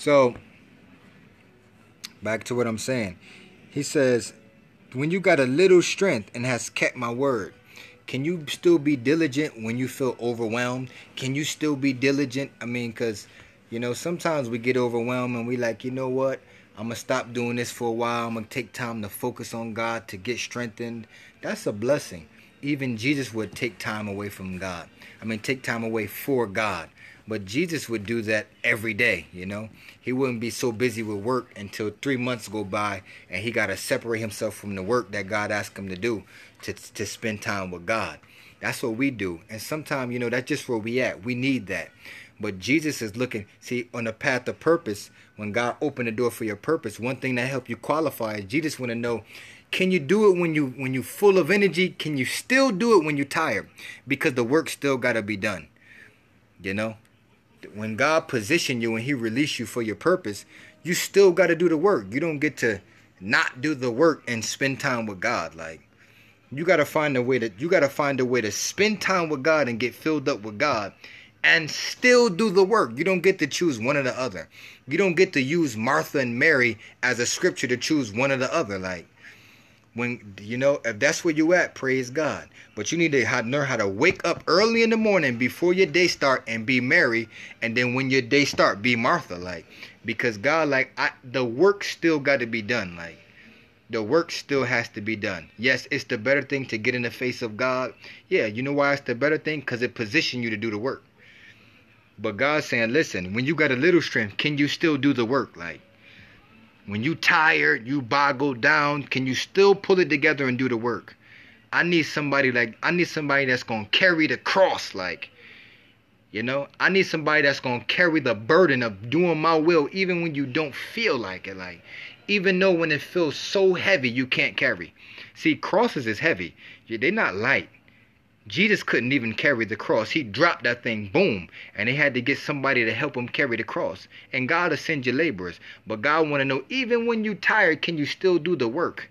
So, back to what I'm saying. He says, when you got a little strength and has kept my word, can you still be diligent when you feel overwhelmed? Can you still be diligent? I mean, because, you know, sometimes we get overwhelmed and we like, you know what? I'm going to stop doing this for a while. I'm going to take time to focus on God to get strengthened. That's a blessing. Even Jesus would take time away from God. I mean, take time away for God. But Jesus would do that every day, you know. He wouldn't be so busy with work until three months go by and he got to separate himself from the work that God asked him to do to, to spend time with God. That's what we do. And sometimes, you know, that's just where we at. We need that. But Jesus is looking, see, on the path of purpose, when God opened the door for your purpose, one thing that helped you qualify is Jesus want to know, can you do it when you when you full of energy? Can you still do it when you're tired? Because the work still gotta be done. You know? When God position you and He release you for your purpose, you still gotta do the work. You don't get to not do the work and spend time with God. Like you gotta find a way to you gotta find a way to spend time with God and get filled up with God and still do the work. You don't get to choose one or the other. You don't get to use Martha and Mary as a scripture to choose one or the other. Like when you know if that's where you at, praise God. But you need to learn how to wake up early in the morning before your day start and be Mary, and then when your day start, be Martha. Like because God, like I, the work still got to be done. Like the work still has to be done. Yes, it's the better thing to get in the face of God. Yeah, you know why it's the better thing? Because it positions you to do the work. But God's saying, listen, when you got a little strength, can you still do the work? Like, when you tired, you boggle down, can you still pull it together and do the work? I need somebody like, I need somebody that's going to carry the cross, like, you know? I need somebody that's going to carry the burden of doing my will even when you don't feel like it. Like, even though when it feels so heavy, you can't carry. See, crosses is heavy. They're not light. Jesus couldn't even carry the cross. He dropped that thing, boom, and they had to get somebody to help him carry the cross. And God will send you laborers. But God want to know, even when you tired, can you still do the work?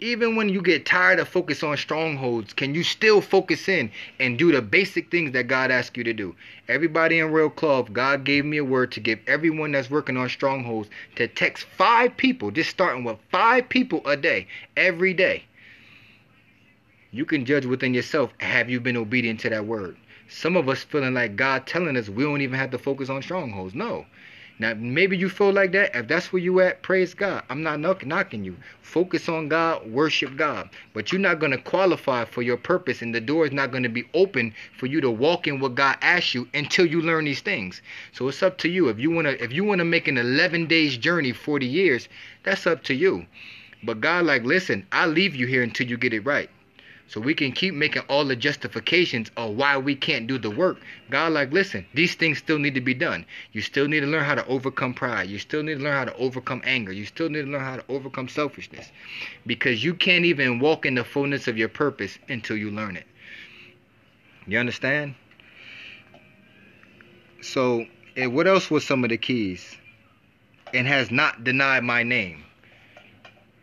Even when you get tired of focus on strongholds, can you still focus in and do the basic things that God asks you to do? Everybody in Royal Cloth, God gave me a word to give everyone that's working on strongholds to text five people, just starting with five people a day, every day you can judge within yourself have you been obedient to that word? Some of us feeling like god telling us we don't even have to focus on strongholds. No. Now maybe you feel like that. If that's where you at praise god. I'm not knock- knocking you. Focus on god worship god. But you're not going to qualify for your purpose and the door is not going to be open for you to walk in what god asks you until you learn these things. So it's up to you. If you want to if you want to make an 11 days journey 40 years that's up to you. But god like listen i leave you here until you get it right so we can keep making all the justifications of why we can't do the work. God, like, listen, these things still need to be done. You still need to learn how to overcome pride. You still need to learn how to overcome anger. You still need to learn how to overcome selfishness. Because you can't even walk in the fullness of your purpose until you learn it. You understand? So, and what else was some of the keys? And has not denied my name.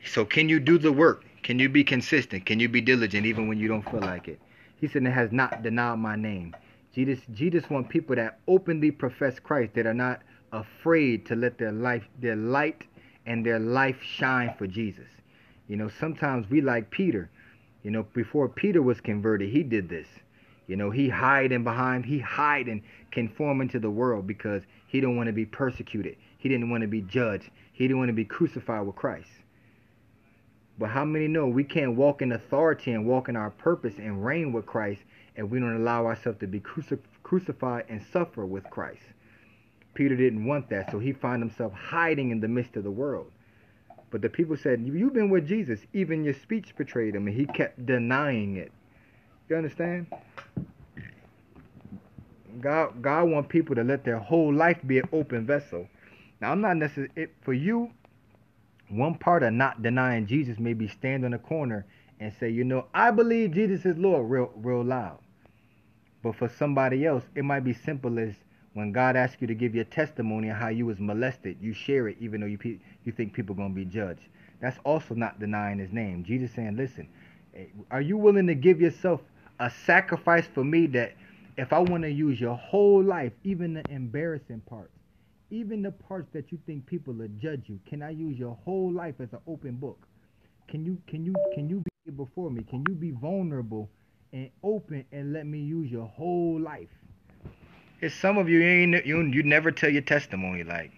So, can you do the work? Can you be consistent? Can you be diligent even when you don't feel like it? He said, it has not denied my name. Jesus, Jesus want people that openly profess Christ, that are not afraid to let their life, their light and their life shine for Jesus. You know, sometimes we like Peter. You know, before Peter was converted, he did this. You know, he hiding behind, he hide and conform into the world because he didn't want to be persecuted. He didn't want to be judged. He didn't want to be crucified with Christ. But how many know we can't walk in authority and walk in our purpose and reign with Christ if we don't allow ourselves to be cruci- crucified and suffer with Christ? Peter didn't want that, so he found himself hiding in the midst of the world. But the people said, You've been with Jesus. Even your speech betrayed him, and he kept denying it. You understand? God, God wants people to let their whole life be an open vessel. Now, I'm not necessarily, for you, one part of not denying Jesus may be stand on a corner and say, you know, I believe Jesus is Lord real real loud. But for somebody else, it might be simple as when God asks you to give your testimony of how you was molested, you share it even though you you think people going to be judged. That's also not denying his name. Jesus saying, listen, eh, are you willing to give yourself a sacrifice for me that if I want to use your whole life, even the embarrassing parts, even the parts that you think people will judge you, can I use your whole life as an open book? Can you can you can you be before me? Can you be vulnerable and open and let me use your whole life? It's some of you ain't you you never tell your testimony like,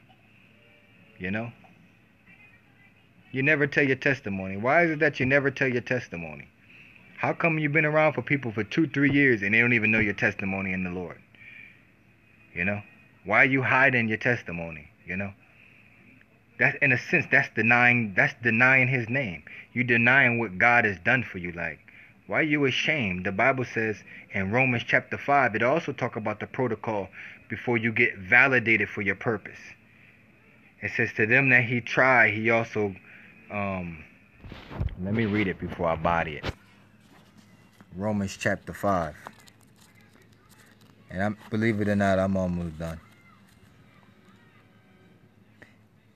you know. You never tell your testimony. Why is it that you never tell your testimony? How come you've been around for people for two, three years and they don't even know your testimony in the Lord? You know? Why are you hiding your testimony? You know? That's in a sense that's denying that's denying his name. You denying what God has done for you. Like, why are you ashamed? The Bible says in Romans chapter five, it also talk about the protocol before you get validated for your purpose. It says to them that he tried, he also um let me read it before I body it. Romans chapter 5. And I believe it or not, I'm almost done.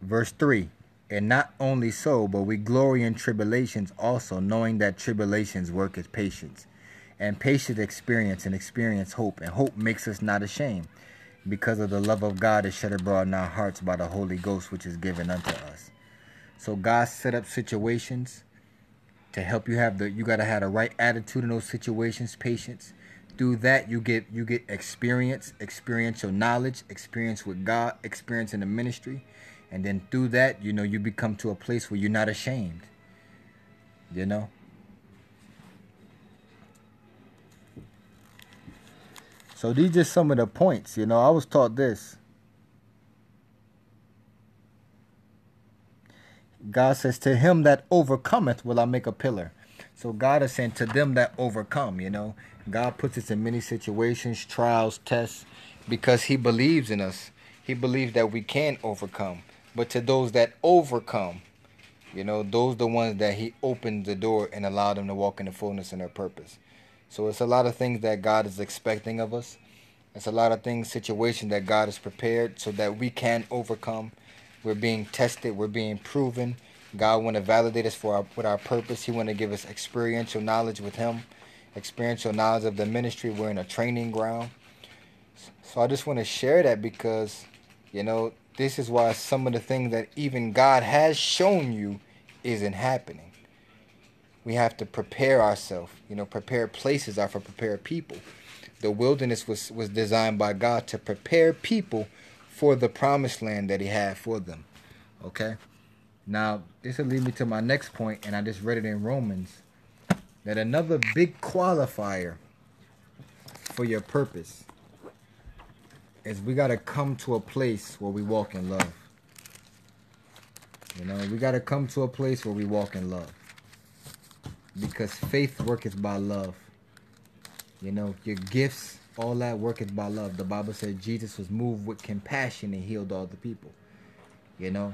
Verse 3 And not only so, but we glory in tribulations also, knowing that tribulations work as patience. And patience experience, and experience hope. And hope makes us not ashamed, because of the love of God is shed abroad in our hearts by the Holy Ghost, which is given unto us. So God set up situations to help you have the you gotta have the right attitude in those situations, patience. Through that you get you get experience, experiential knowledge, experience with God, experience in the ministry. And then through that, you know, you become to a place where you're not ashamed. You know? So these are some of the points. You know, I was taught this. God says, To him that overcometh will I make a pillar. So God is saying to them that overcome, you know. God puts us in many situations, trials, tests, because he believes in us. He believes that we can overcome. But to those that overcome, you know, those the ones that he opened the door and allowed them to walk in the fullness and their purpose. So it's a lot of things that God is expecting of us. It's a lot of things, situations that God has prepared so that we can overcome. We're being tested. We're being proven. God want to validate us for our, with our purpose. He want to give us experiential knowledge with Him, experiential knowledge of the ministry. We're in a training ground. So I just want to share that because, you know, this is why some of the things that even God has shown you isn't happening. We have to prepare ourselves. You know, prepared places are for prepared people. The wilderness was, was designed by God to prepare people for the promised land that he had for them. Okay? Now, this will lead me to my next point, and I just read it in Romans. That another big qualifier for your purpose is we got to come to a place where we walk in love. You know, we got to come to a place where we walk in love. Because faith worketh by love. You know, your gifts all that work is by love. The Bible said Jesus was moved with compassion and healed all the people. You know,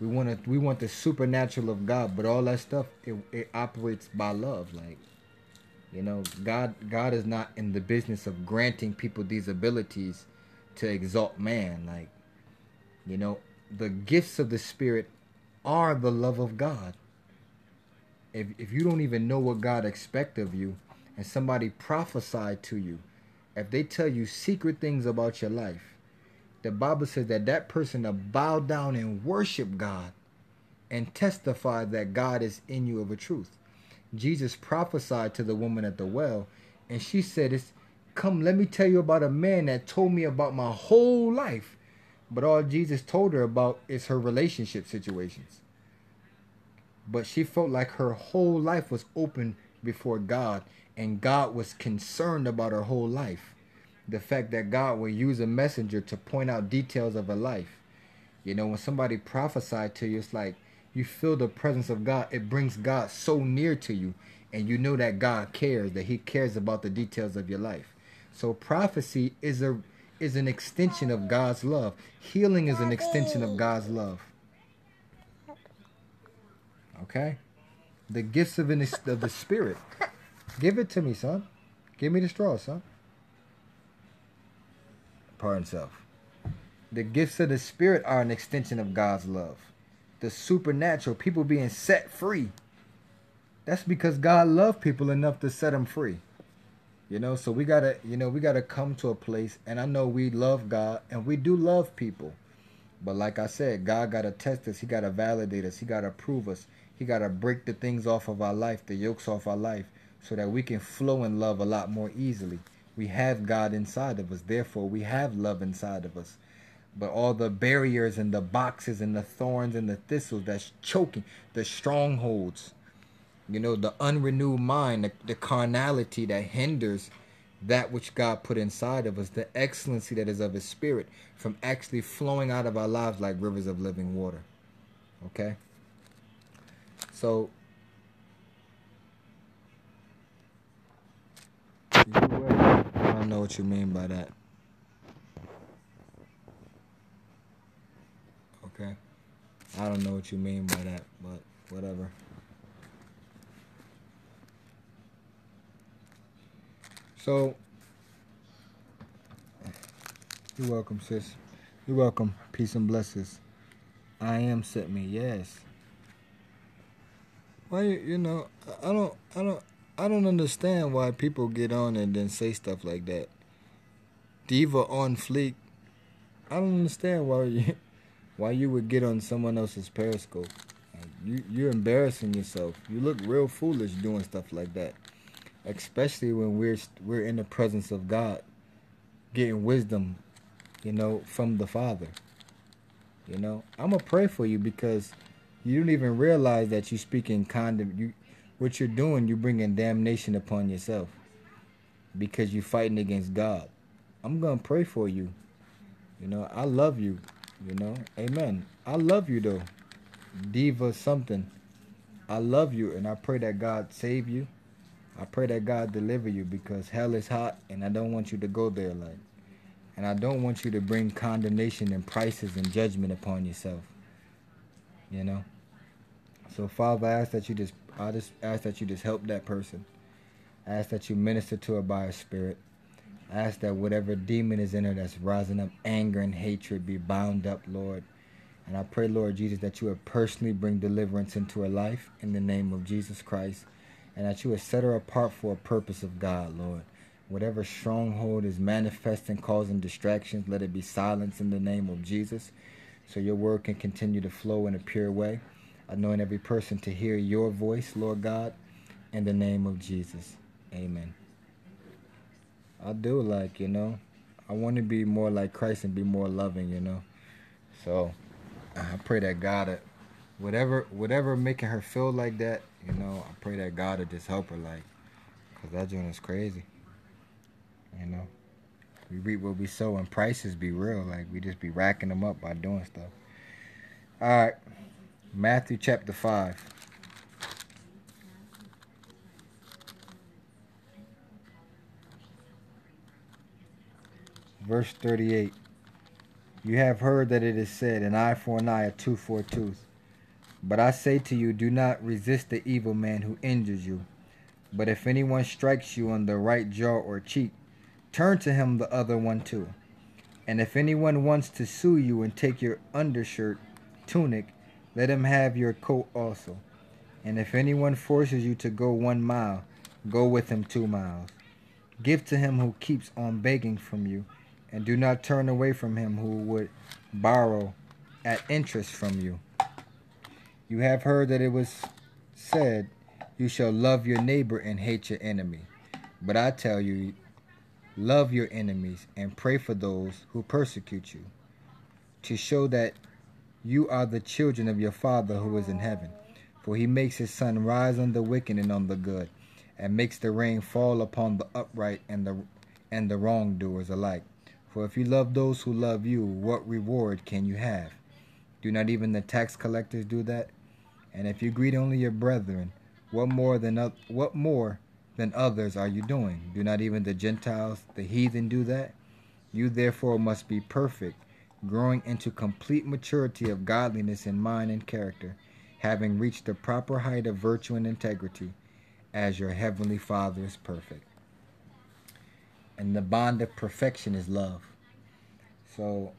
we want to we want the supernatural of God, but all that stuff it, it operates by love. Like, you know, God God is not in the business of granting people these abilities to exalt man. Like, you know, the gifts of the Spirit are the love of God. If if you don't even know what God expects of you, and somebody prophesied to you if they tell you secret things about your life, the Bible says that that person to bow down and worship God and testify that God is in you of a truth. Jesus prophesied to the woman at the well, and she said, "It's come. Let me tell you about a man that told me about my whole life." But all Jesus told her about is her relationship situations. But she felt like her whole life was open before God, and God was concerned about her whole life. The fact that God will use a messenger to point out details of her life. You know, when somebody prophesied to you, it's like you feel the presence of God. It brings God so near to you, and you know that God cares, that He cares about the details of your life. So prophecy is a is an extension of God's love. Healing is an extension of God's love. Okay? The gifts of, of the Spirit Give it to me, son. Give me the straw, son. Pardon self. The gifts of the Spirit are an extension of God's love. The supernatural, people being set free. That's because God loved people enough to set them free. You know, so we gotta, you know, we gotta come to a place, and I know we love God and we do love people, But like I said, God got to test us. He got to validate us. He got to prove us. He got to break the things off of our life, the yokes off our life, so that we can flow in love a lot more easily. We have God inside of us. Therefore, we have love inside of us. But all the barriers and the boxes and the thorns and the thistles that's choking, the strongholds, you know, the unrenewed mind, the, the carnality that hinders that which God put inside of us, the excellency that is of His Spirit, from actually flowing out of our lives like rivers of living water. Okay? So, I don't know what you mean by that. Okay? I don't know what you mean by that, but whatever. So, you're welcome, sis. You're welcome. Peace and blessings. I am sent me. Yes. Why you, you know I don't I don't I don't understand why people get on and then say stuff like that. Diva on fleek. I don't understand why you why you would get on someone else's periscope. You you're embarrassing yourself. You look real foolish doing stuff like that especially when we're we're in the presence of God, getting wisdom, you know, from the Father. You know, I'm gonna pray for you because you don't even realize that you speaking condom. You, what you're doing, you're bringing damnation upon yourself because you're fighting against God. I'm gonna pray for you. You know, I love you. You know, Amen. I love you though, diva something. I love you, and I pray that God save you I pray that God deliver you because hell is hot and I don't want you to go there like and I don't want you to bring condemnation and prices and judgment upon yourself. You know? So Father, I ask that you just I just ask that you just help that person. I ask that you minister to her by a spirit. I ask that whatever demon is in her that's rising up anger and hatred be bound up, Lord. And I pray, Lord Jesus, that you would personally bring deliverance into her life in the name of Jesus Christ and that you would set her apart for a purpose of God, Lord. Whatever stronghold is manifesting, causing distractions, let it be silenced in the name of Jesus so your word can continue to flow in a pure way. Anoint every person to hear your voice, Lord God, in the name of Jesus. Amen. I do like, you know, I want to be more like Christ and be more loving, you know. So I pray that God, uh, whatever, whatever making her feel like that, you know, I pray that God will just help her, like, because that joint is crazy. You know, we reap what we sow, and prices be real. Like, we just be racking them up by doing stuff. All right, Matthew chapter 5. Verse 38. You have heard that it is said, an eye for an eye, a tooth for a tooth. But I say to you, do not resist the evil man who injures you. But if anyone strikes you on the right jaw or cheek, turn to him the other one too. And if anyone wants to sue you and take your undershirt, tunic, let him have your coat also. And if anyone forces you to go one mile, go with him two miles. Give to him who keeps on begging from you, and do not turn away from him who would borrow at interest from you. You have heard that it was said, You shall love your neighbor and hate your enemy. But I tell you, love your enemies and pray for those who persecute you, to show that you are the children of your Father who is in heaven. For he makes his sun rise on the wicked and on the good, and makes the rain fall upon the upright and the and the wrongdoers alike. For if you love those who love you, what reward can you have? Do not even the tax collectors do that? And if you greet only your brethren, what more than what more than others are you doing? Do not even the Gentiles, the heathen, do that? You therefore must be perfect, growing into complete maturity of godliness in mind and character, having reached the proper height of virtue and integrity, as your heavenly Father is perfect. And the bond of perfection is love. So,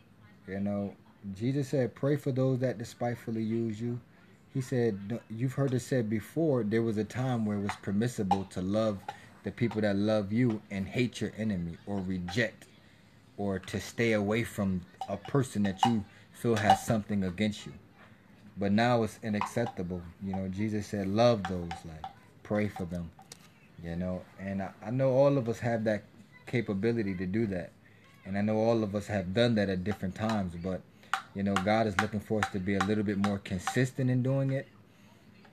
you know, Jesus said, Pray for those that despitefully use you he said, You've heard it said before, there was a time where it was permissible to love the people that love you and hate your enemy or reject or to stay away from a person that you still has something against you. But now it's unacceptable. You know, Jesus said, love those, like, pray for them. You know, and I, I know all of us have that capability to do that. And I know all of us have done that at different times, but you know, God is looking for us to be a little bit more consistent in doing it.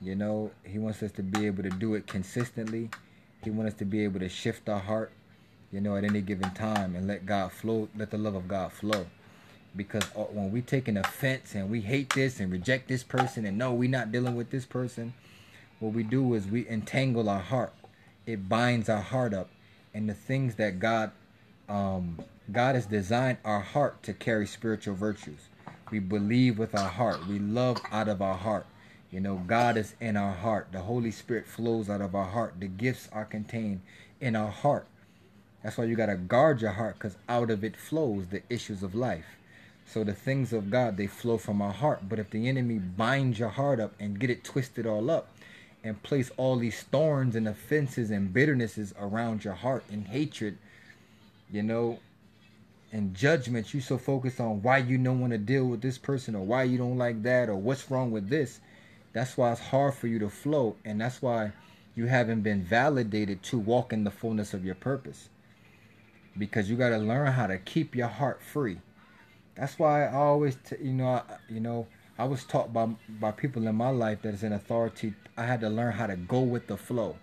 You know, He wants us to be able to do it consistently. He wants us to be able to shift our heart, you know, at any given time and let God flow, let the love of God flow. Because uh, when we take an offense and we hate this and reject this person and no, we're not dealing with this person, what we do is we entangle our heart. It binds our heart up. And the things that God um, God has designed our heart to carry spiritual virtues. We believe with our heart. We love out of our heart. You know, God is in our heart. The Holy Spirit flows out of our heart. The gifts are contained in our heart. That's why you got to guard your heart because out of it flows the issues of life. So the things of God, they flow from our heart. But if the enemy binds your heart up and get it twisted all up and place all these thorns and offenses and bitternesses around your heart and hatred, you know, and judgment, you so focused on why you don't want to deal with this person or why you don't like that or what's wrong with this. That's why it's hard for you to flow. And that's why you haven't been validated to walk in the fullness of your purpose. Because you got to learn how to keep your heart free. That's why I always, t- you know, I, you know, I was taught by by people in my life that is in authority. I had to learn how to go with the flow.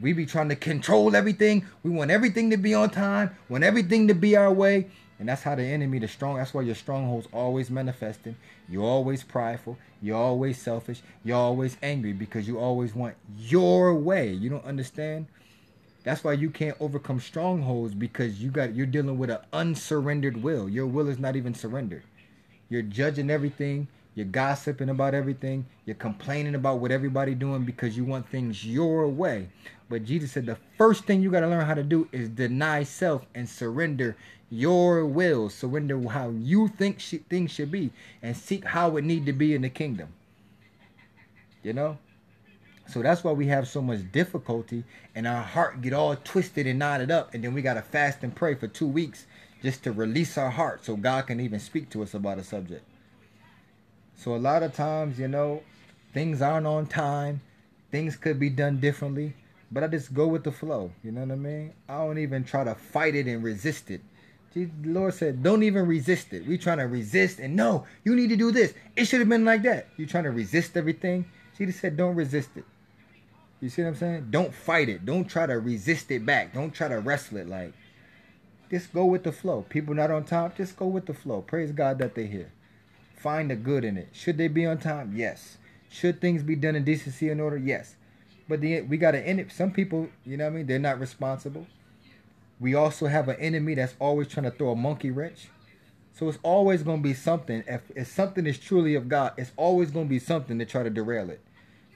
We be trying to control everything. We want everything to be on time, want everything to be our way. And that's how the enemy, the strong, that's why your strongholds always manifesting. You're always prideful. You're always selfish. You're always angry because you always want your way. You don't understand? That's why you can't overcome strongholds because you got you're dealing with an unsurrendered will. Your will is not even surrendered. You're judging everything. You're gossiping about everything. You're complaining about what everybody doing because you want things your way. But Jesus said the first thing you got to learn how to do is deny self and surrender your will. Surrender how you think sh- things should be and seek how it need to be in the kingdom. You know? So that's why we have so much difficulty and our heart get all twisted and knotted up and then we got to fast and pray for 2 weeks just to release our heart so God can even speak to us about a subject. So a lot of times, you know, things aren't on time. Things could be done differently. But I just go with the flow. You know what I mean? I don't even try to fight it and resist it. The Lord said, don't even resist it. We trying to resist and no, you need to do this. It should have been like that. You trying to resist everything. Jesus said, don't resist it. You see what I'm saying? Don't fight it. Don't try to resist it back. Don't try to wrestle it. Like, just go with the flow. People not on top, just go with the flow. Praise God that they're here. Find the good in it. Should they be on time? Yes. Should things be done in decency and order? Yes. But the, we got to end it. Some people, you know what I mean? They're not responsible. We also have an enemy that's always trying to throw a monkey wrench. So it's always going to be something. If, if something is truly of God, it's always going to be something to try to derail it.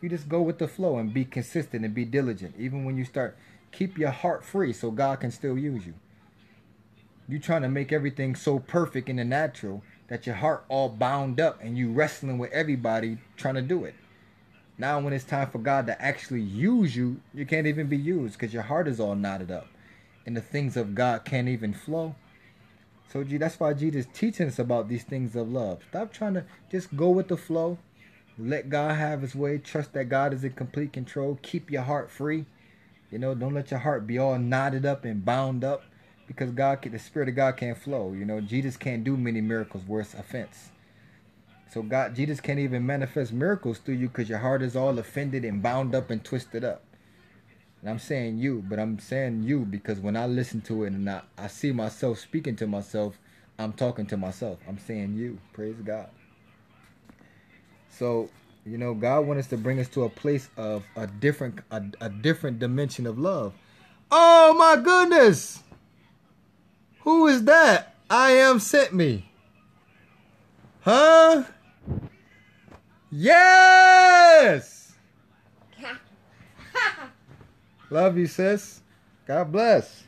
You just go with the flow and be consistent and be diligent. Even when you start, keep your heart free so God can still use you. You're trying to make everything so perfect in the natural that your heart all bound up and you wrestling with everybody trying to do it. Now when it's time for God to actually use you, you can't even be used because your heart is all knotted up. And the things of God can't even flow. So gee, that's why Jesus is teaching us about these things of love. Stop trying to just go with the flow. Let God have his way. Trust that God is in complete control. Keep your heart free. You know, don't let your heart be all knotted up and bound up because God, the Spirit of God can't flow. You know, Jesus can't do many miracles it's offense. So God, Jesus can't even manifest miracles through you because your heart is all offended and bound up and twisted up. And I'm saying you, but I'm saying you because when I listen to it and I, I see myself speaking to myself, I'm talking to myself. I'm saying you. Praise God. So, you know, God wants us to bring us to a place of a different a, a different dimension of love. Oh my goodness! Who is that? I am sent me. Huh? Yes! Love you, sis. God bless.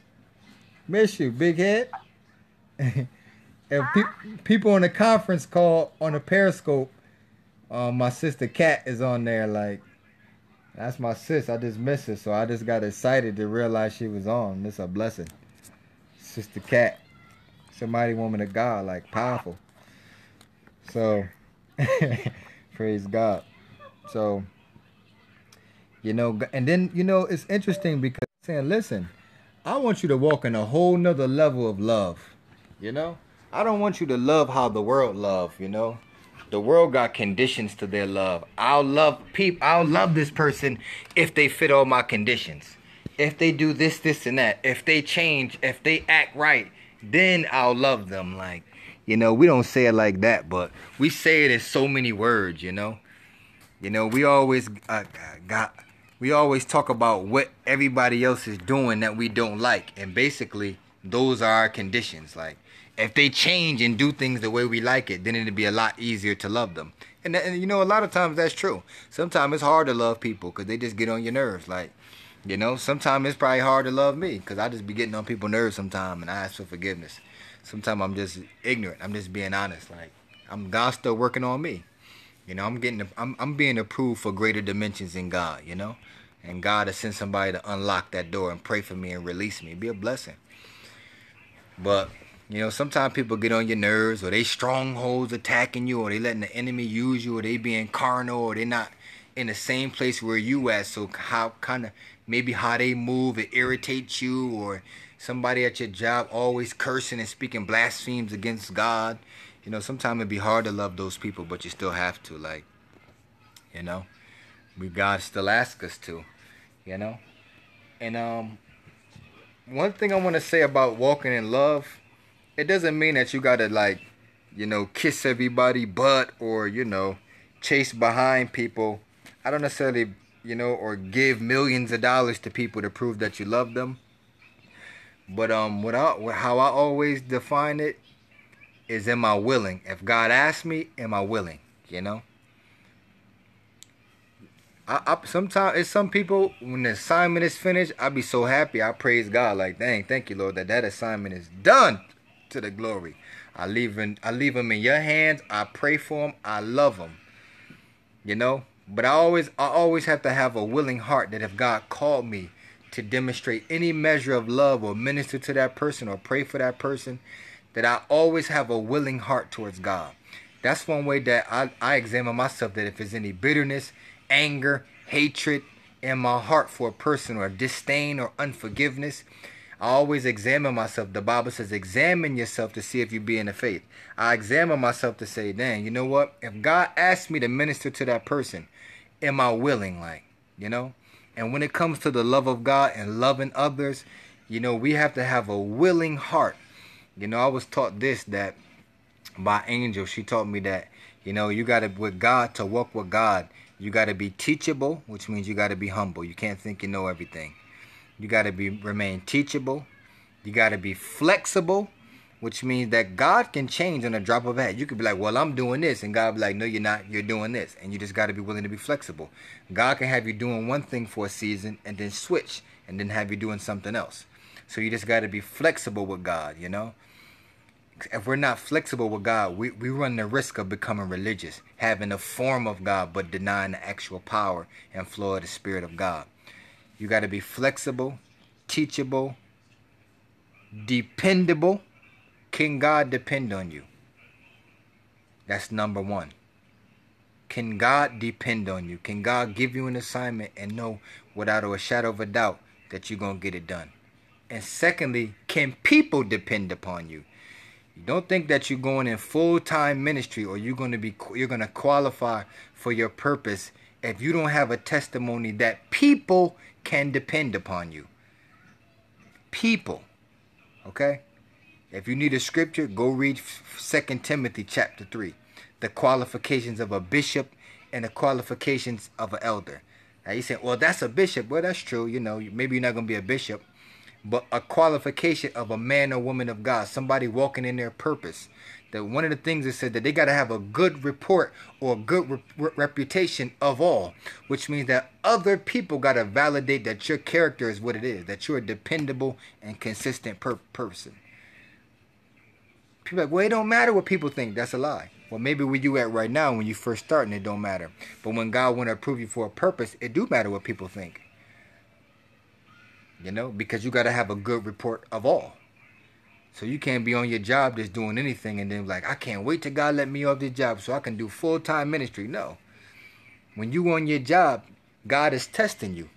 Miss you, big head. and pe- people on the conference call on the Periscope, um, my sister Kat is on there. Like, that's my sis. I just miss her, so I just got excited to realize she was on. It's a blessing. Sister Kat. Somebody woman of God, like powerful. So, praise God. So, you know, and then, you know, it's interesting because saying, listen, I want you to walk in a whole nother level of love. You know? I don't want you to love how the world love, you know? The world got conditions to their love. I'll love people I'll love this person if they fit all my conditions. If they do this, this, and that. If they change, if they act right, then I'll love them. Like, you know, we don't say it like that, but we say it in so many words, you know? You know, we always uh, got we always talk about what everybody else is doing that we don't like and basically those are our conditions like if they change and do things the way we like it then it'd be a lot easier to love them and, and you know a lot of times that's true sometimes it's hard to love people because they just get on your nerves like you know sometimes it's probably hard to love me because i just be getting on people's nerves sometimes and i ask for forgiveness sometimes i'm just ignorant i'm just being honest like i'm god still working on me you know, I'm getting, I'm, I'm being approved for greater dimensions in God. You know, and God has sent somebody to unlock that door and pray for me and release me. be a blessing. But you know, sometimes people get on your nerves, or they strongholds attacking you, or they letting the enemy use you, or they being carnal, or they not in the same place where you at. So how kind of maybe how they move it irritates you, or somebody at your job always cursing and speaking blasphemies against God you know, sometimes it'd be hard to love those people, but you still have to, like, you know, we God still asks us to, you know, and um, one thing I want to say about walking in love, it doesn't mean that you gotta like, you know, kiss everybody butt or you know, chase behind people. I don't necessarily, you know, or give millions of dollars to people to prove that you love them. But um, what I, how I always define it is am I willing? If God asks me, am I willing? You know? I, I sometimes it's some people when the assignment is finished, I be so happy. I praise God like, dang, thank you, Lord, that that assignment is done to the glory. I leave in, I leave them in your hands. I pray for them. I love them. You know, but I always I always have to have a willing heart that if God called me to demonstrate any measure of love or minister to that person or pray for that person, that I always have a willing heart towards God. That's one way that I, I examine myself that if there's any bitterness, anger, hatred in my heart for a person or disdain or unforgiveness, I always examine myself. The Bible says, examine yourself to see if you be in the faith. I examine myself to say, dang, you know what? If God asked me to minister to that person, am I willing? Like, you know? And when it comes to the love of God and loving others, you know, we have to have a willing heart you know, I was taught this that by Angel. She taught me that, you know, you got to, with God, to walk with God, you got to be teachable, which means you got to be humble. You can't think you know everything. You got to be remain teachable. You got to be flexible, which means that God can change on a drop of a hat. You could be like, well, I'm doing this. And God be like, no, you're not. You're doing this. And you just got to be willing to be flexible. God can have you doing one thing for a season and then switch and then have you doing something else. So you just got to be flexible with God, you know? if we're not flexible with God, we, we run the risk of becoming religious, having a form of God, but denying the actual power and flow of the Spirit of God. You got to be flexible, teachable, dependable. Can God depend on you? That's number one. Can God depend on you? Can God give you an assignment and know without a shadow of a doubt that you're going to get it done? And secondly, can people depend upon you? You don't think that you're going in full-time ministry or you're going to be you're going to qualify for your purpose if you don't have a testimony that people can depend upon you. People. Okay? If you need a scripture, go read 2 Timothy chapter 3. The qualifications of a bishop and the qualifications of an elder. Now you say, well, that's a bishop. Well, that's true. You know, maybe you're not going to be a bishop but a qualification of a man or woman of God, somebody walking in their purpose. That one of the things it said that they got to have a good report or a good re- reputation of all, which means that other people got to validate that your character is what it is, that you're a dependable and consistent per- person. People like, well, it don't matter what people think. That's a lie. Well, maybe where you at right now, when you first starting, it don't matter. But when God want to approve you for a purpose, it do matter what people think you know, because you got to have a good report of all. So you can't be on your job just doing anything and then like, I can't wait till God let me off this job so I can do full time ministry. No. When you on your job, God is testing you.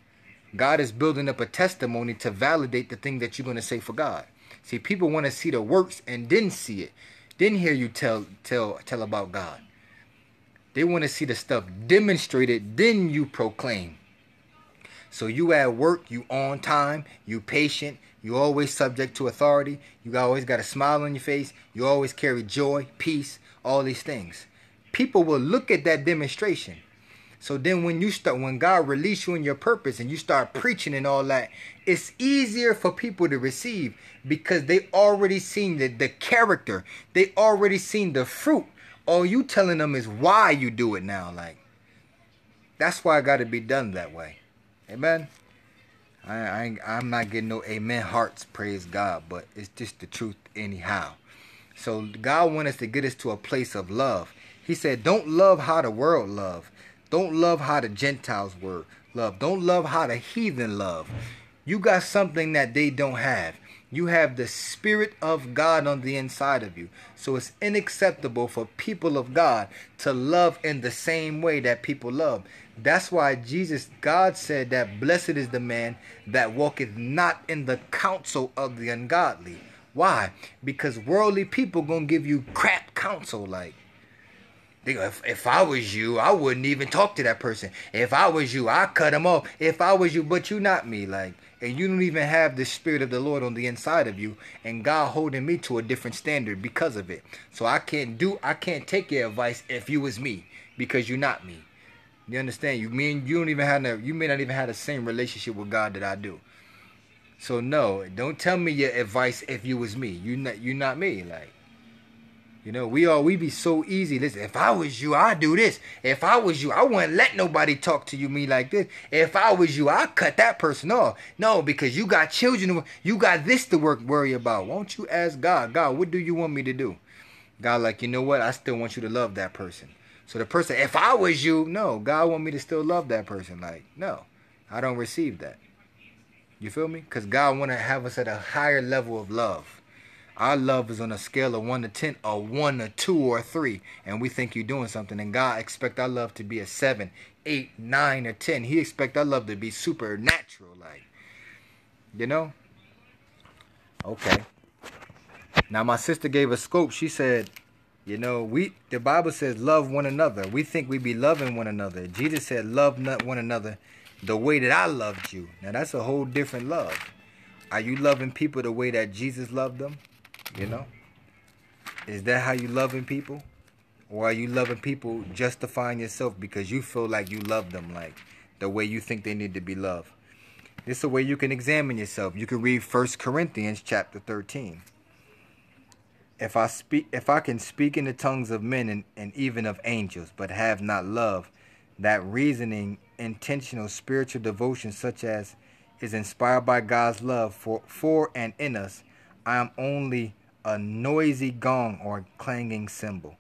God is building up a testimony to validate the thing that you're going to say for God. See, people want to see the works and didn't see it. Didn't hear you tell tell tell about God. They want to see the stuff demonstrated, then you proclaim. So you at work, you on time, you patient, you always subject to authority. You always got a smile on your face. You always carry joy, peace, all these things. People will look at that demonstration. So then when you start when God release you in your purpose and you start preaching and all that, it's easier for people to receive because they already seen the, the character. They already seen the fruit. All you telling them is why you do it now. Like that's why I gotta be done that way. Amen. I, I I'm not getting no amen hearts, praise God, but it's just the truth anyhow. So God wants us to get us to a place of love. He said, "Don't love how the world love. Don't love how the Gentiles were love. Don't love how the heathen love. You got something that they don't have. You have the Spirit of God on the inside of you. So it's unacceptable for people of God to love in the same way that people love. That's why Jesus, God said that blessed is the man that walketh not in the counsel of the ungodly. Why? Because worldly people gonna give you crap counsel like if, if I was you, I wouldn't even talk to that person. If I was you, I cut him off. If I was you, but you not me. Like, and you don't even have the spirit of the Lord on the inside of you, and God holding me to a different standard because of it. So I can't do, I can't take your advice if you was me because you're not me. You understand? You mean you don't even have no, you may not even have the same relationship with God that I do. So no, don't tell me your advice if you was me. You not you not me. Like you know, we all we be so easy. Listen, if I was you, I'd do this. If I was you, I wouldn't let nobody talk to you me like this. If I was you, I'd cut that person off. No, because you got children, you got this to work worry about. Won't you ask God, God, what do you want me to do? God, like, you know what? I still want you to love that person. So the person, if I was you, no, God want me to still love that person. Like, no, I don't receive that. You feel me? Because God want to have us at a higher level of love. Our love is on a scale of 1 to 10, or 1 to 2 or 3. And we think you're doing something. And God expect our love to be a 7, 8, 9, or 10. He expect our love to be supernatural. Like, you know? Okay. Now, my sister gave a scope. She said, you know, we the Bible says love one another. We think we be loving one another. Jesus said love not one another the way that I loved you. Now that's a whole different love. Are you loving people the way that Jesus loved them? You know? Is that how you loving people? Or are you loving people justifying yourself because you feel like you love them like the way you think they need to be loved? This is a way you can examine yourself. You can read First Corinthians chapter 13 if I speak if I can speak in the tongues of men and, and even of angels, but have not love, that reasoning, intentional spiritual devotion such as is inspired by God's love for, for and in us, I am only a noisy gong or clanging cymbal.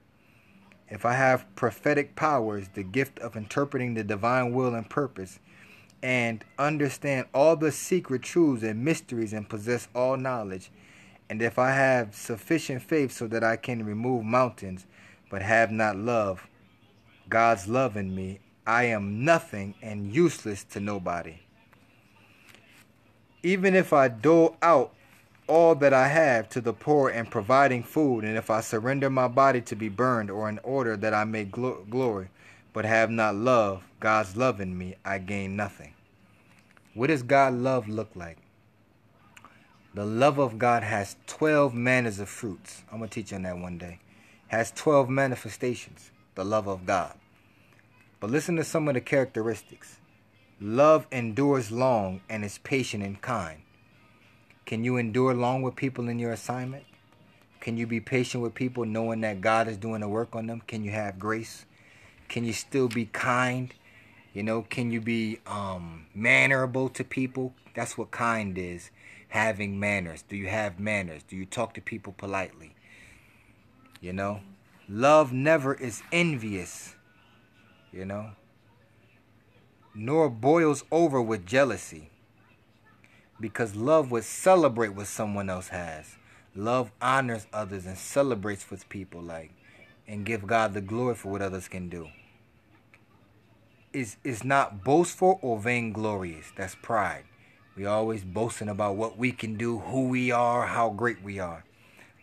If I have prophetic powers, the gift of interpreting the divine will and purpose, and understand all the secret truths and mysteries and possess all knowledge, and if I have sufficient faith so that I can remove mountains, but have not love, God's love in me, I am nothing and useless to nobody. Even if I dole out all that I have to the poor and providing food, and if I surrender my body to be burned or in order that I may gl- glory, but have not love, God's love in me, I gain nothing. What does God love look like? The love of God has 12 manners of fruits. I'm going to teach you on that one day. Has 12 manifestations, the love of God. But listen to some of the characteristics. Love endures long and is patient and kind. Can you endure long with people in your assignment? Can you be patient with people knowing that God is doing the work on them? Can you have grace? Can you still be kind? You know, can you be um, mannerable to people? That's what kind is having manners? Do you have manners? Do you talk to people politely? You know, love never is envious, you know, nor boils over with jealousy because love would celebrate what someone else has. Love honors others and celebrates with people, like, and give God the glory for what others can do. Is is not boastful or vainglorious. That's pride. We always boasting about what we can do, who we are, how great we are.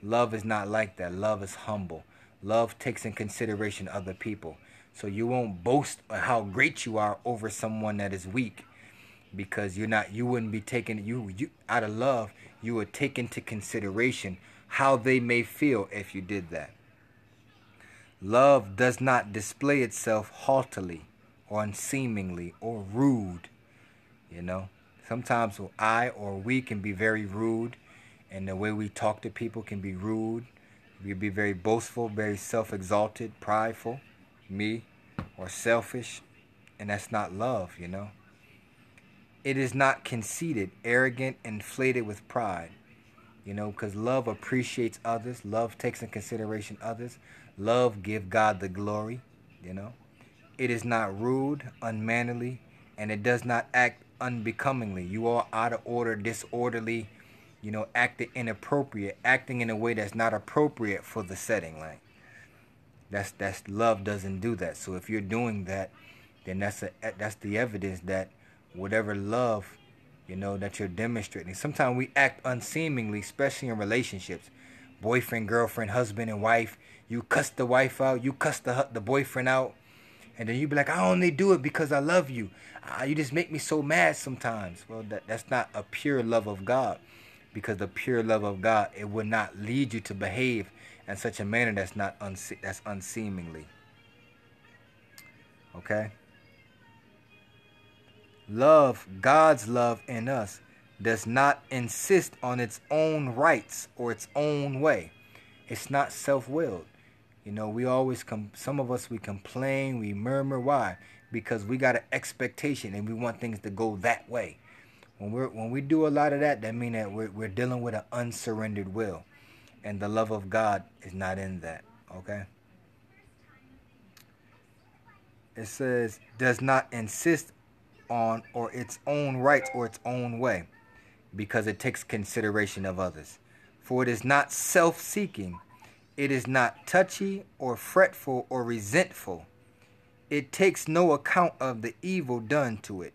Love is not like that. Love is humble. Love takes in consideration other people. So you won't boast how great you are over someone that is weak because you're not you wouldn't be taking you you out of love you would take into consideration how they may feel if you did that. Love does not display itself haughtily or unseemingly or rude you know? Sometimes i or we can be very rude and the way we talk to people can be rude. We can be very boastful very self-exalted prideful me or selfish and that's not love you know it is not conceited, arrogant, inflated with pride. You know, because love appreciates others. Love takes in consideration others. Love give God the glory. You know, it is not rude, unmannerly, and it does not act unbecomingly. You are out of order, disorderly. You know, acting inappropriate, acting in a way that's not appropriate for the setting. Like that's that's love doesn't do that. So if you're doing that, then that's a that's the evidence that whatever love, you know, that you're demonstrating. Sometimes we act unseemingly, especially in relationships. Boyfriend, girlfriend, husband, and wife. You cuss the wife out. You cuss the the boyfriend out, and then you be like, "I only do it because I love you. Uh, you just make me so mad sometimes." Well, that that's not a pure love of God, because the pure love of God it will not lead you to behave in such a manner that's not unse- that's unseemingly. Okay. Love, God's love in us, does not insist on its own rights or its own way. It's not self willed. You know, we always come, some of us, we complain, we murmur. Why? Because we got an expectation and we want things to go that way. When, we're, when we do a lot of that, that means that we're, we're dealing with an unsurrendered will. And the love of God is not in that. Okay? It says, does not insist on or its own rights or its own way, because it takes consideration of others. For it is not self seeking, it is not touchy or fretful or resentful. It takes no account of the evil done to it.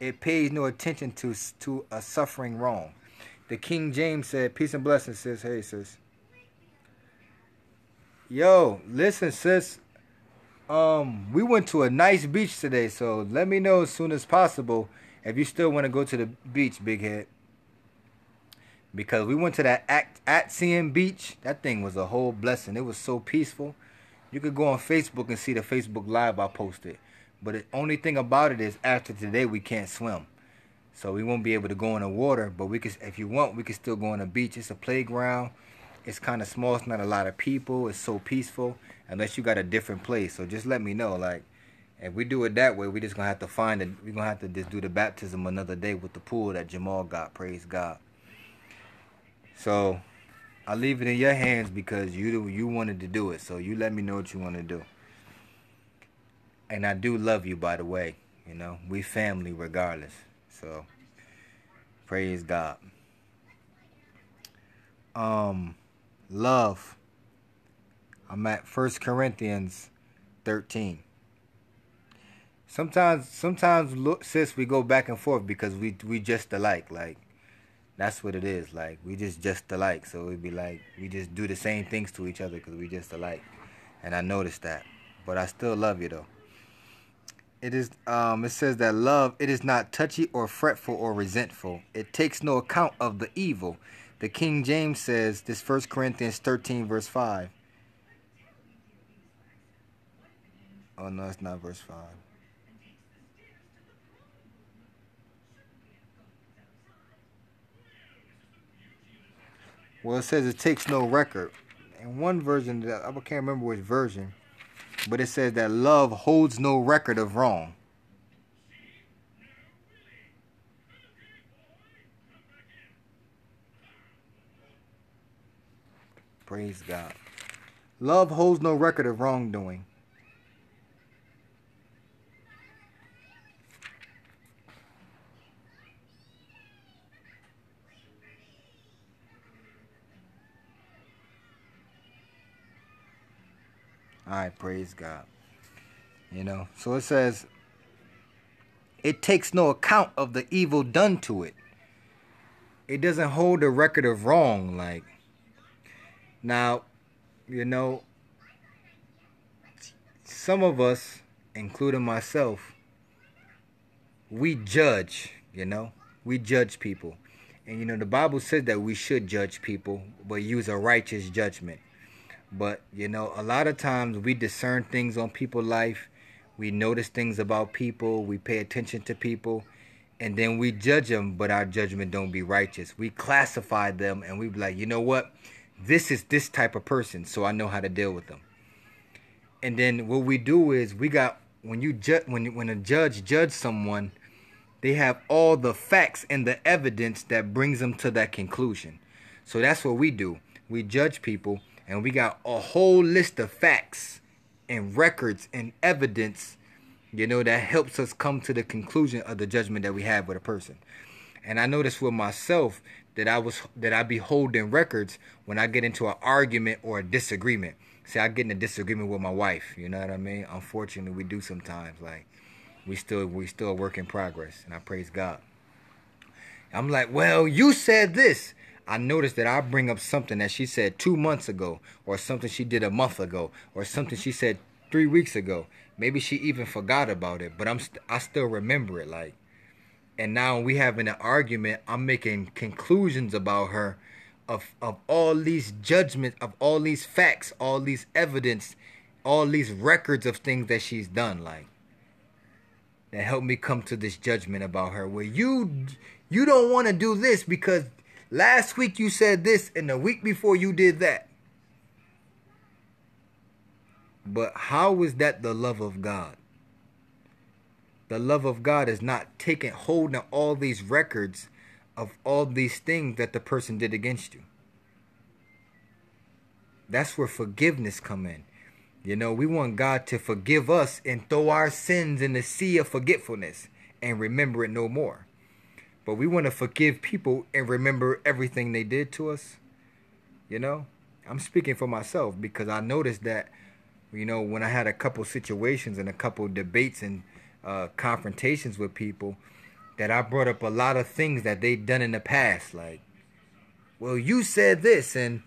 It pays no attention to, to a suffering wrong. The King James said, Peace and blessings, sis. Hey, sis. Yo, listen, sis. Um, we went to a nice beach today, so let me know as soon as possible if you still want to go to the beach, Big Head. Because we went to that at Atzian Beach. That thing was a whole blessing. It was so peaceful. You could go on Facebook and see the Facebook Live I posted. But the only thing about it is after today we can't swim. So we won't be able to go in the water. But we could if you want, we could still go on the beach. It's a playground. It's kind of small. It's not a lot of people. It's so peaceful unless you got a different place. So just let me know. Like, if we do it that way, we just gonna have to find it. We're gonna have to just do the baptism another day with the pool that Jamal got. Praise God. So I'll leave it in your hands because you you wanted to do it. So you let me know what you want to do. And I do love you, by the way. You know, we family regardless. So praise God. Um, love I'm at First Corinthians 13. Sometimes, sometimes, look, sis, we go back and forth because we we just alike. Like that's what it is. Like we just just alike. So it'd be like we just do the same things to each other because we just alike. And I noticed that, but I still love you though. It is. Um. It says that love. It is not touchy or fretful or resentful. It takes no account of the evil. The King James says this. First Corinthians 13 verse 5. Oh no, it's not verse five. Well, it says it takes no record. In one version, I can't remember which version, but it says that love holds no record of wrong. Praise God. Love holds no record of wrongdoing. I praise God. You know, so it says, it takes no account of the evil done to it. It doesn't hold a record of wrong. Like, now, you know, some of us, including myself, we judge, you know, we judge people. And you know, the Bible says that we should judge people, but use a righteous judgment. But you know, a lot of times we discern things on people's life, we notice things about people, we pay attention to people, and then we judge them, but our judgment don't be righteous. We classify them and we be like, you know what? This is this type of person, so I know how to deal with them. And then what we do is we got when you judge when when a judge judge someone, they have all the facts and the evidence that brings them to that conclusion. So that's what we do. We judge people and we got a whole list of facts and records and evidence, you know, that helps us come to the conclusion of the judgment that we have with a person. And I noticed with myself that I was that I be holding records when I get into an argument or a disagreement. See, I get in a disagreement with my wife, you know what I mean? Unfortunately, we do sometimes like we still we still a work in progress, and I praise God. I'm like, well, you said this. I noticed that I bring up something that she said two months ago, or something she did a month ago, or something she said three weeks ago. Maybe she even forgot about it, but I'm st- I still remember it. Like, and now we having an argument. I'm making conclusions about her, of of all these judgments, of all these facts, all these evidence, all these records of things that she's done. Like, that helped me come to this judgment about her where you you don't want to do this because last week you said this and the week before you did that but how is that the love of god the love of god is not taking hold of all these records of all these things that the person did against you that's where forgiveness come in you know, we want God to forgive us and throw our sins in the sea of forgetfulness and remember it no more. But we want to forgive people and remember everything they did to us. You know, I'm speaking for myself because I noticed that, you know, when I had a couple situations and a couple debates and uh, confrontations with people, that I brought up a lot of things that they've done in the past. Like, well, you said this and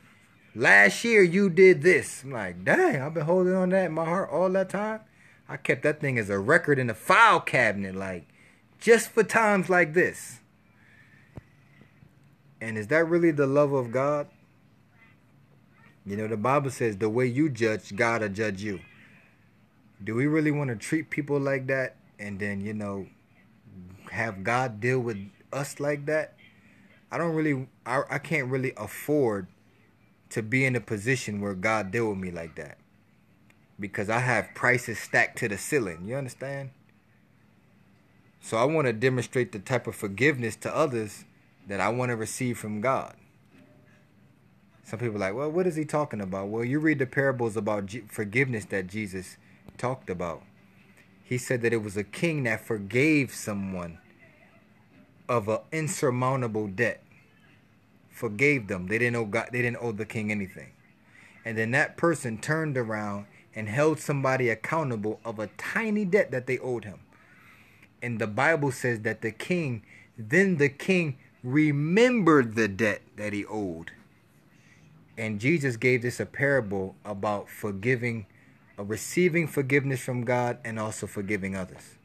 Last year you did this. I'm like, dang, I've been holding on that in my heart all that time. I kept that thing as a record in the file cabinet, like, just for times like this. And is that really the love of God? You know, the Bible says the way you judge, God will judge you. Do we really want to treat people like that and then, you know, have God deal with us like that? I don't really, I, I can't really afford to be in a position where God deal with me like that. Because I have prices stacked to the ceiling. You understand? So I want to demonstrate the type of forgiveness to others that I want to receive from God. Some people are like, well, what is he talking about? Well, you read the parables about forgiveness that Jesus talked about. He said that it was a king that forgave someone of an insurmountable debt forgave them. They didn't owe God, they didn't owe the king anything. And then that person turned around and held somebody accountable of a tiny debt that they owed him. And the Bible says that the king, then the king remembered the debt that he owed. And Jesus gave this a parable about forgiving, receiving forgiveness from God and also forgiving others.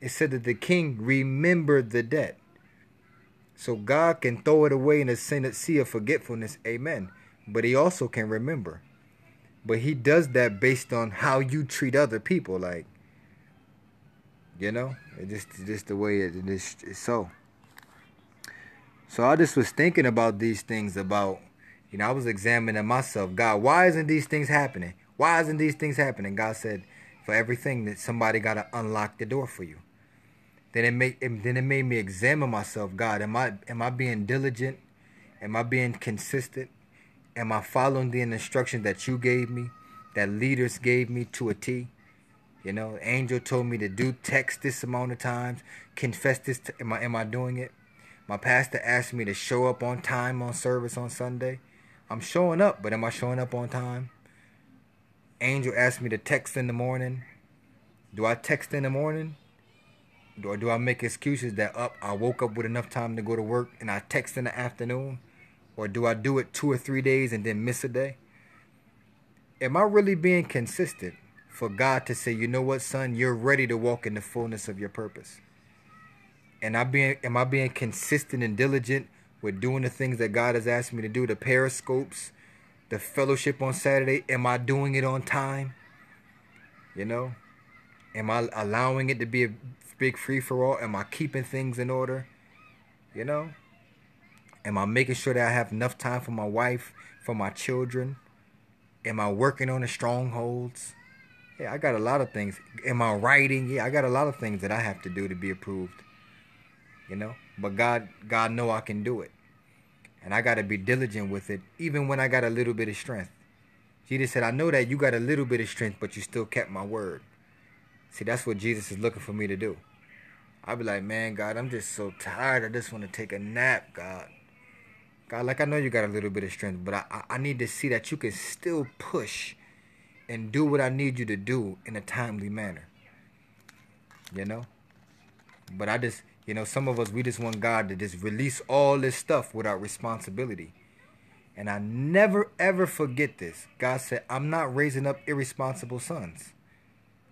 It said that the king remembered the debt. So God can throw it away in a sea of forgetfulness. Amen. But he also can remember. But he does that based on how you treat other people. Like, you know, it's just, just the way it's so. So I just was thinking about these things about, you know, I was examining myself. God, why isn't these things happening? Why isn't these things happening? God said, for everything that somebody got to unlock the door for you. Then it made then it made me examine myself. God, am I am I being diligent? Am I being consistent? Am I following the instructions that you gave me, that leaders gave me to a T? You know, angel told me to do text this amount of times, confess this. To, am I am I doing it? My pastor asked me to show up on time on service on Sunday. I'm showing up, but am I showing up on time? Angel asked me to text in the morning, do I text in the morning? Or do I make excuses that up I woke up with enough time to go to work and I text in the afternoon? Or do I do it two or three days and then miss a day? Am I really being consistent for God to say, you know what, son, you're ready to walk in the fullness of your purpose? And I being am I being consistent and diligent with doing the things that God has asked me to do, the periscopes, the fellowship on Saturday? Am I doing it on time? You know? Am I allowing it to be a big free for all? Am I keeping things in order? You know? Am I making sure that I have enough time for my wife, for my children? Am I working on the strongholds? Yeah, I got a lot of things. Am I writing? Yeah, I got a lot of things that I have to do to be approved. You know? But God God know I can do it. And I got to be diligent with it even when I got a little bit of strength. Jesus said, "I know that you got a little bit of strength, but you still kept my word." See, that's what Jesus is looking for me to do. I'll be like, "Man, God, I'm just so tired. I just want to take a nap, God." God, like I know you got a little bit of strength, but I, I need to see that you can still push and do what I need you to do in a timely manner. You know? But I just, you know, some of us, we just want God to just release all this stuff without responsibility. And I never, ever forget this. God said, I'm not raising up irresponsible sons.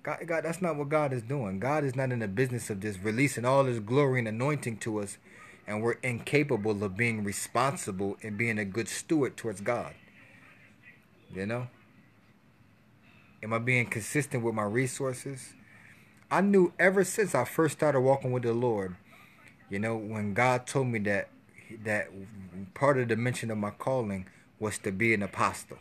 God, God, that's not what God is doing. God is not in the business of just releasing all his glory and anointing to us and we're incapable of being responsible and being a good steward towards God. You know? Am I being consistent with my resources? I knew ever since I first started walking with the Lord, you know, when God told me that that part of the dimension of my calling was to be an apostle.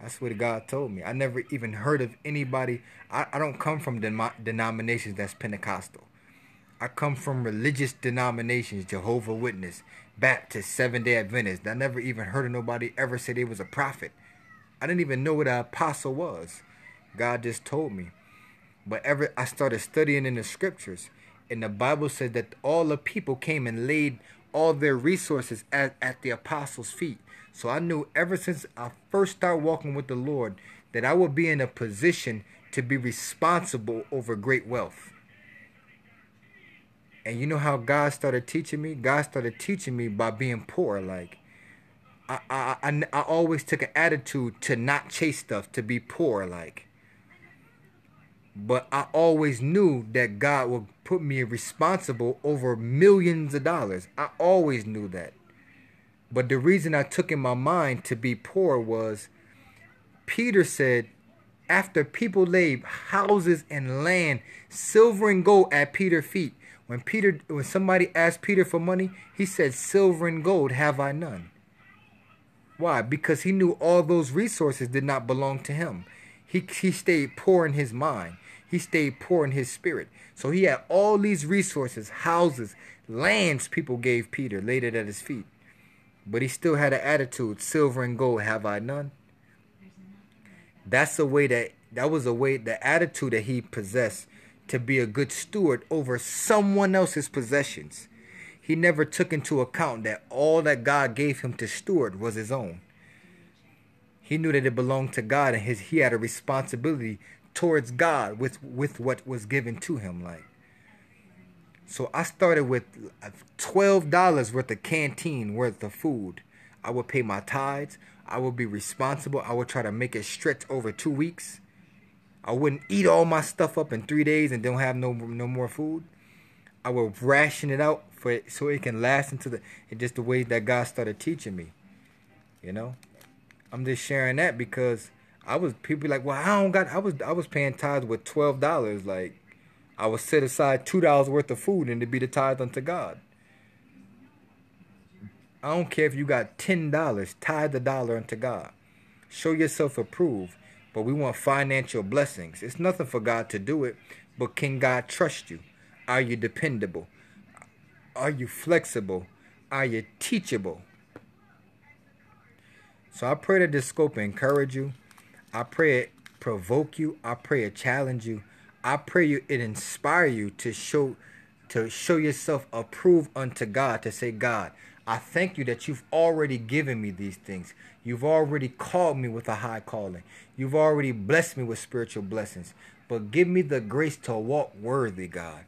That's what God told me. I never even heard of anybody. I, I don't come from denominations that's Pentecostal. I come from religious denominations, Jehovah Witness, Baptist, Seven Day Adventist. I never even heard of nobody ever say they was a prophet. I didn't even know what an apostle was. God just told me. But ever I started studying in the scriptures, and the Bible said that all the people came and laid all their resources at, at the apostles' feet. So I knew ever since I first started walking with the Lord that I would be in a position to be responsible over great wealth. And you know how God started teaching me? God started teaching me by being poor. Like, I, I, I, I always took an attitude to not chase stuff, to be poor. Like, but I always knew that God would put me responsible over millions of dollars. I always knew that. But the reason I took in my mind to be poor was Peter said, after people laid houses and land, silver and gold at Peter's feet, when Peter, when somebody asked Peter for money, he said, "Silver and gold have I none." Why? Because he knew all those resources did not belong to him. He he stayed poor in his mind. He stayed poor in his spirit. So he had all these resources, houses, lands people gave Peter, laid it at his feet. But he still had an attitude, silver and gold have I none. That's the way that that was a way the attitude that he possessed to be a good steward over someone else's possessions. He never took into account that all that God gave him to steward was his own. He knew that it belonged to God and his he had a responsibility towards God with with what was given to him like. So I started with uh, $12 worth of canteen worth of food. I would pay my tithes. I would be responsible. I would try to make it stretch over 2 weeks. I wouldn't eat all my stuff up in three days and don't have no no more food. I would ration it out for it so it can last into the just the way that God started teaching me. You know, I'm just sharing that because I was people like, well, I don't got. I was I was paying tithes with twelve dollars. Like I would set aside two dollars worth of food and to be the tithe unto God. I don't care if you got ten dollars, tithe the dollar unto God. Show yourself approved but we want financial blessings. It's nothing for God to do it, but can God trust you? Are you dependable? Are you flexible? Are you teachable? So I pray that this scope encourage you. I pray it provoke you. I pray it challenge you. I pray you it inspire you to show to show yourself approved unto God to say, God, I thank you that you've already given me these things. You've already called me with a high calling. You've already blessed me with spiritual blessings. But give me the grace to walk worthy, God.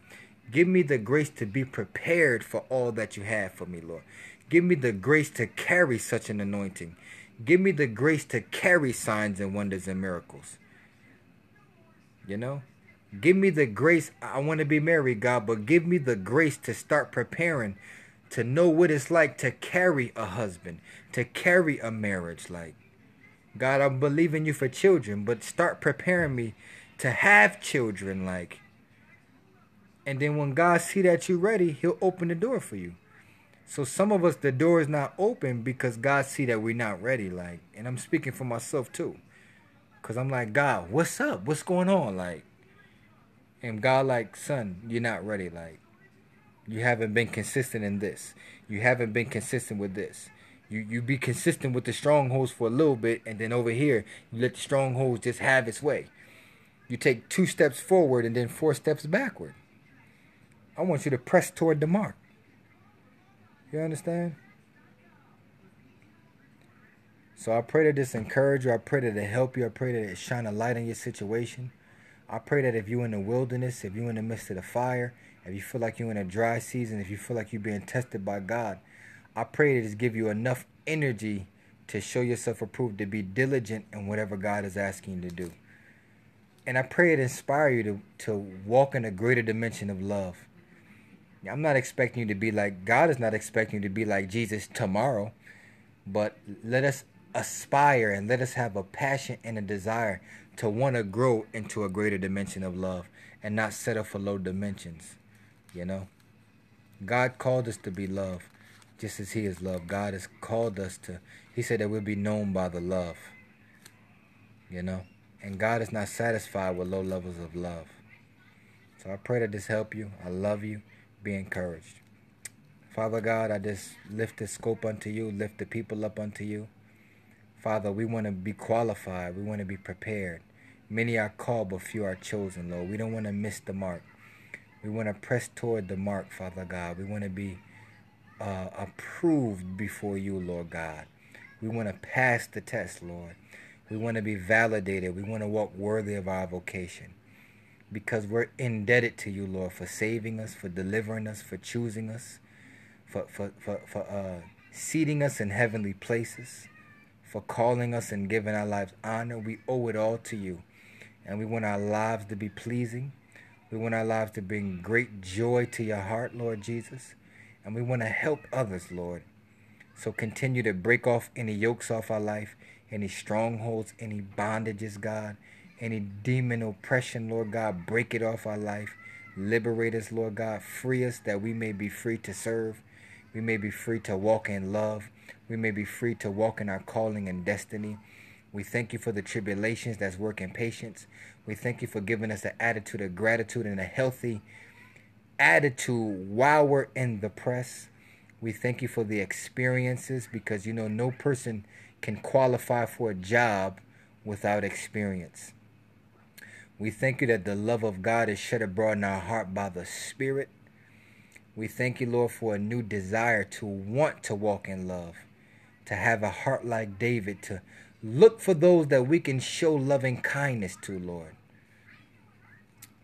Give me the grace to be prepared for all that you have for me, Lord. Give me the grace to carry such an anointing. Give me the grace to carry signs and wonders and miracles. You know? Give me the grace. I want to be married, God, but give me the grace to start preparing to know what it's like to carry a husband, to carry a marriage. Like, God, I'm believing you for children, but start preparing me to have children. Like, and then when God see that you're ready, He'll open the door for you. So some of us, the door is not open because God see that we're not ready. Like, and I'm speaking for myself too, cause I'm like, God, what's up? What's going on? Like, and God, like, son, you're not ready. Like, you haven't been consistent in this. You haven't been consistent with this. You you be consistent with the strongholds for a little bit, and then over here you let the strongholds just have its way. You take two steps forward and then four steps backward. I want you to press toward the mark. You understand? So I pray that this encourage you. I pray that it help you. I pray that it shine a light on your situation. I pray that if you're in the wilderness, if you're in the midst of the fire, if you feel like you're in a dry season, if you feel like you're being tested by God, I pray that it give you enough energy to show yourself approved, to be diligent in whatever God is asking you to do. And I pray it inspire you to, to walk in a greater dimension of love. I'm not expecting you to be like, God is not expecting you to be like Jesus tomorrow, but let us aspire and let us have a passion and a desire to want to grow into a greater dimension of love and not settle for low dimensions. You know, God called us to be love, just as He is love. God has called us to, He said that we'll be known by the love. You know, and God is not satisfied with low levels of love. So I pray that this help you. I love you. Be encouraged. Father God, I just lift the scope unto you, lift the people up unto you. Father, we want to be qualified. We want to be prepared. Many are called, but few are chosen, Lord. We don't want to miss the mark. We want to press toward the mark, Father God. We want to be uh, approved before you, Lord God. We want to pass the test, Lord. We want to be validated. We want to walk worthy of our vocation because we're indebted to you, Lord, for saving us, for delivering us, for choosing us, for, for, for, for uh, seating us in heavenly places, for calling us and giving our lives honor. We owe it all to you. And we want our lives to be pleasing. We want our lives to bring great joy to your heart, Lord Jesus. And we want to help others, Lord. So continue to break off any yokes off our life, any strongholds, any bondages, God, any demon oppression, Lord God. Break it off our life. Liberate us, Lord God. Free us that we may be free to serve. We may be free to walk in love. We may be free to walk in our calling and destiny. We thank you for the tribulations that's working patience. We thank you for giving us an attitude of gratitude and a healthy attitude while we're in the press. We thank you for the experiences because you know no person can qualify for a job without experience. We thank you that the love of God is shed abroad in our heart by the Spirit. We thank you, Lord, for a new desire to want to walk in love, to have a heart like David, to Look for those that we can show loving kindness to, Lord.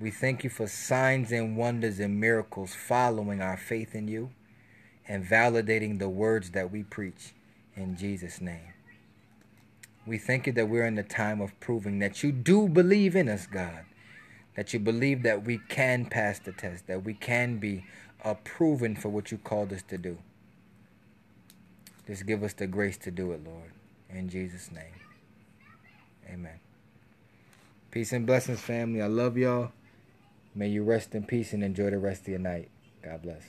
We thank you for signs and wonders and miracles following our faith in you and validating the words that we preach in Jesus' name. We thank you that we're in the time of proving that you do believe in us, God. That you believe that we can pass the test, that we can be proven for what you called us to do. Just give us the grace to do it, Lord. In Jesus' name. Amen. Peace and blessings, family. I love y'all. May you rest in peace and enjoy the rest of your night. God bless.